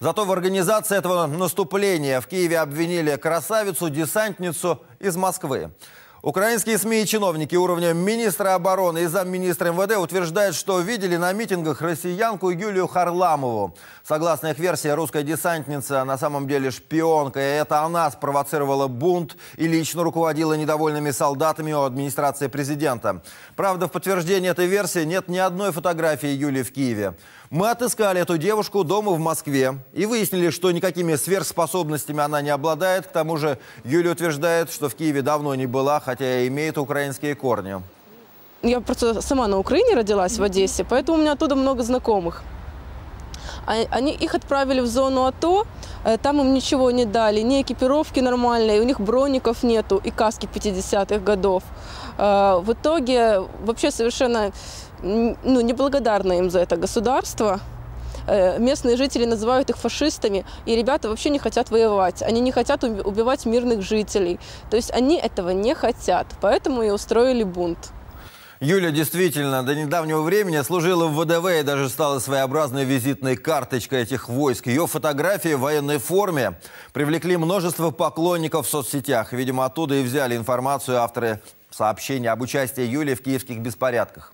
Зато в организации этого наступления в Киеве обвинили красавицу-десантницу из Москвы. Украинские СМИ и чиновники уровня министра обороны и замминистра МВД утверждают, что видели на митингах россиянку Юлию Харламову. Согласно их версии, русская десантница на самом деле шпионка, и это она спровоцировала бунт и лично руководила недовольными солдатами у администрации президента. Правда, в подтверждение этой версии нет ни одной фотографии Юлии в Киеве. Мы отыскали эту девушку дома в Москве и выяснили, что никакими сверхспособностями она не обладает. К тому же Юлия утверждает, что в Киеве давно не была, хотя и имеет украинские корни. Я просто сама на Украине родилась, в Одессе, поэтому у меня оттуда много знакомых. А- Они, их отправили в зону АТО, э, там им ничего не дали, ни экипировки нормальной, у них броников нету и каски 50-х годов. Э, В итоге вообще совершенно ну, неблагодарно им за это государство. Э, Местные жители называют их фашистами, и ребята вообще не хотят воевать. Они не хотят уби- убивать мирных жителей. То есть они этого не хотят, поэтому и устроили бунт. Юля действительно до недавнего времени служила в ВДВ и даже стала своеобразной визитной карточкой этих войск. Ее фотографии в военной форме привлекли множество поклонников в соцсетях. Видимо, оттуда и взяли информацию авторы сообщения об участии Юли в киевских беспорядках.